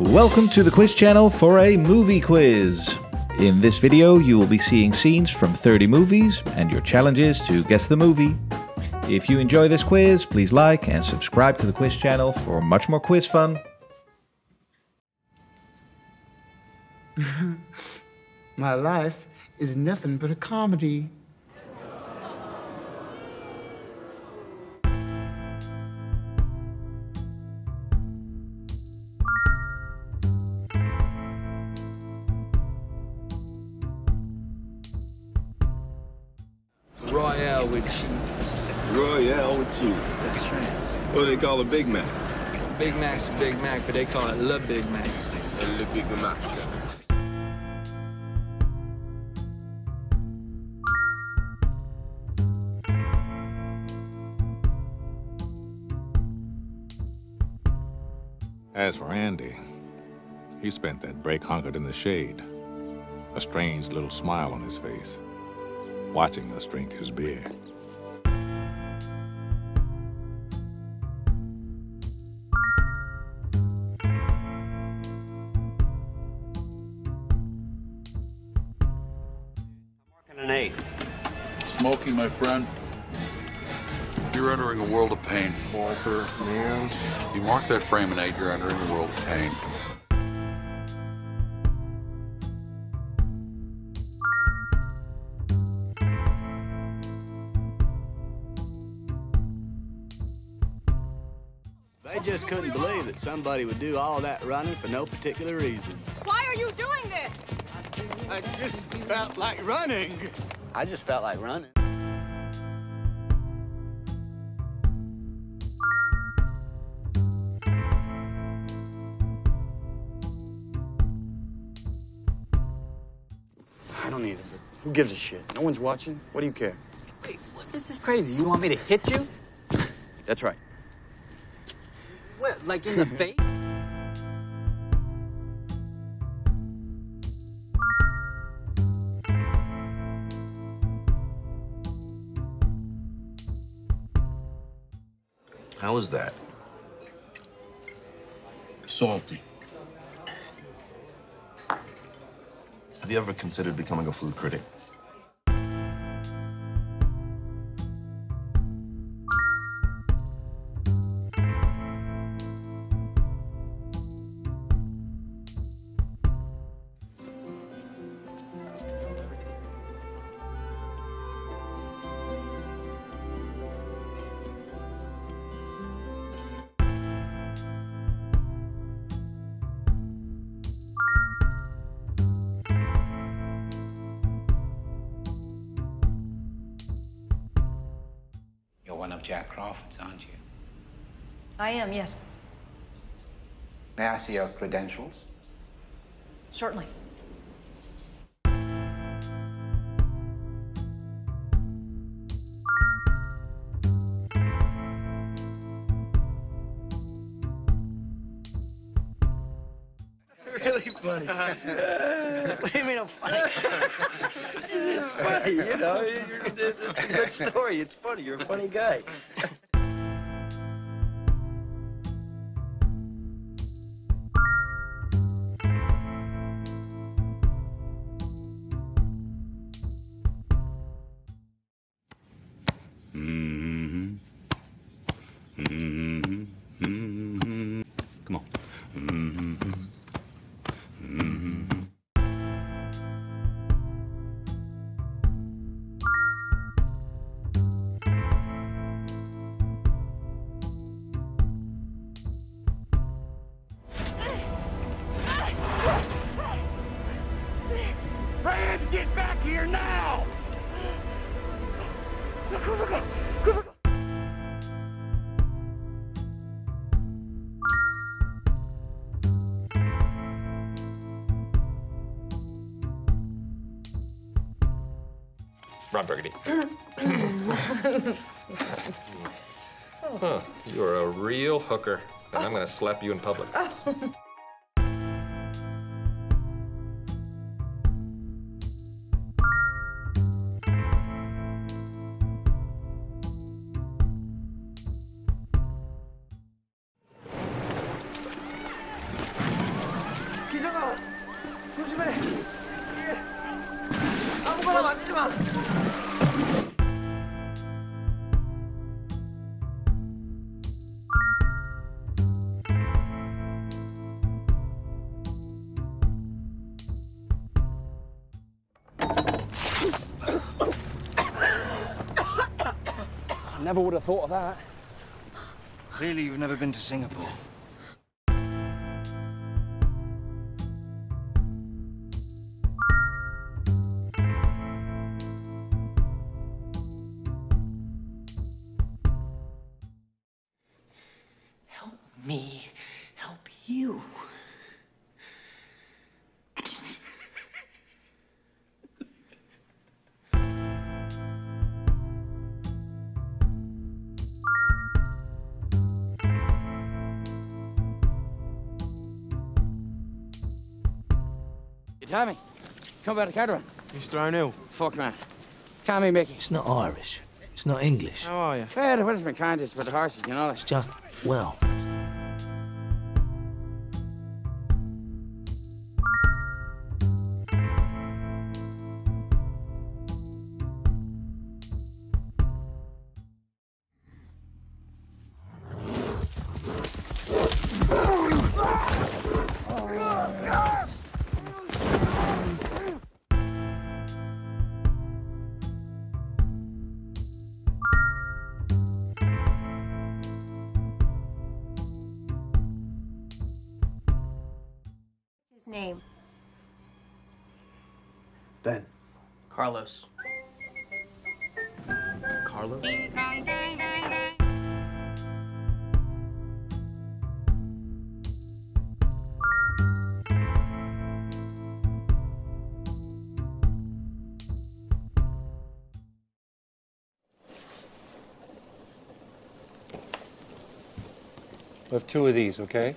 Welcome to the quiz channel for a movie quiz. In this video, you will be seeing scenes from 30 movies, and your challenge is to guess the movie. If you enjoy this quiz, please like and subscribe to the quiz channel for much more quiz fun. My life is nothing but a comedy. Royale with cheese. That's right. What do they call a Big Mac? Big Mac's a Big Mac, but they call it Le Big Mac. A Le Big Mac. As for Andy, he spent that break hunkered in the shade, a strange little smile on his face, watching us drink his beer. Smokey, my friend, you're entering a world of pain. Walter, man. You mark that frame and eight, you're entering a world of pain. They just couldn't believe that somebody would do all that running for no particular reason. Why are you doing this? I just felt like running. I just felt like running. I don't need it, who gives a shit? No one's watching. What do you care? Wait, what, this is crazy. You want me to hit you? That's right. What, like in the face? How was that? Salty. Have you ever considered becoming a food critic? One of Jack Crawford's, aren't you? I am, yes. May I see your credentials? Certainly. Really funny. what do you mean I'm funny? it's funny, you know. It's a good story. It's funny. You're a funny guy. Here now! Ron Burgundy. huh, you're a real hooker, and I'm gonna slap you in public. Never would have thought of that. Clearly, you've never been to Singapore. Help me Tommy, come back to Cataract. He's thrown ill. Fuck, man. Tommy Mickey. It's not Irish. It's not English. How are you? Hey, the weather's been kind just with the horses, you know that. It's just, well, name? Ben. Carlos. Carlos? We have two of these, okay?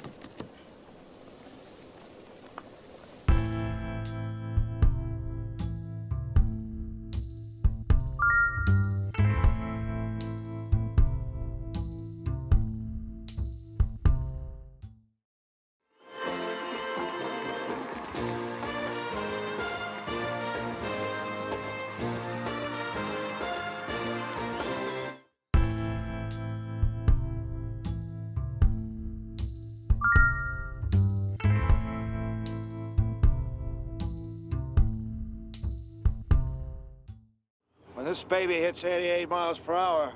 This baby hits 88 miles per hour,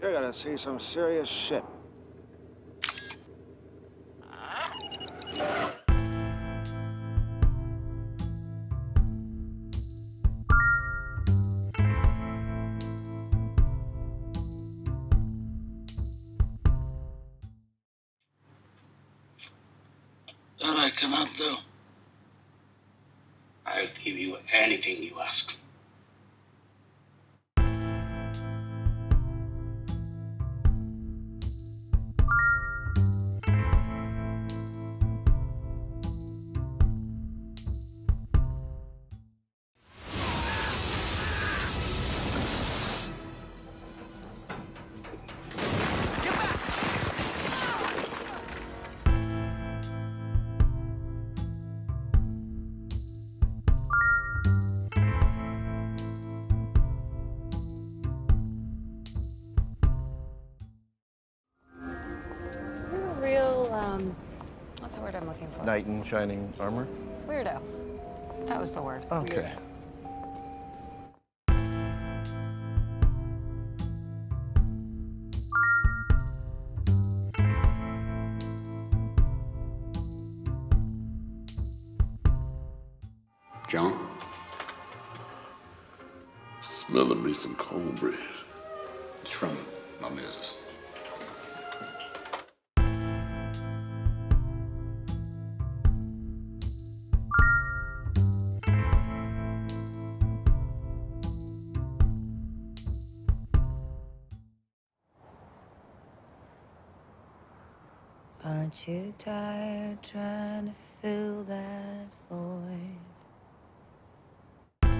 you're gonna see some serious shit. That I cannot do. I'll give you anything you ask. Um, what's the word I'm looking for? Knight in shining armor? Weirdo. That was the word. Okay. John? Smelling me some cornbread. It's from my missus. Aren't you tired trying to fill that void? I'm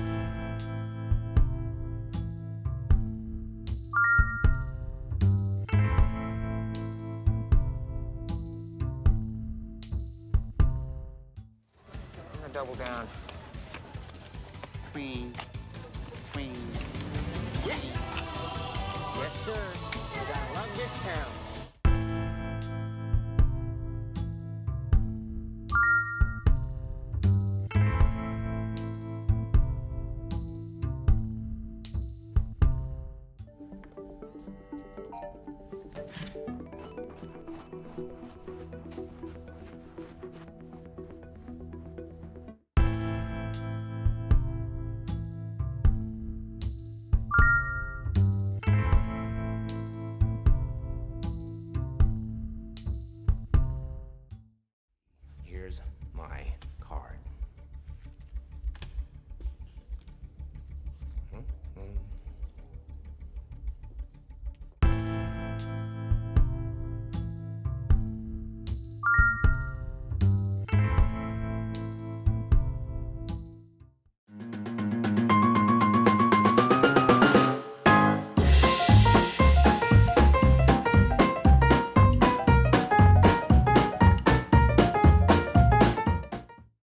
gonna double down. Queen. Queen. Yes, sir. You gotta love this town.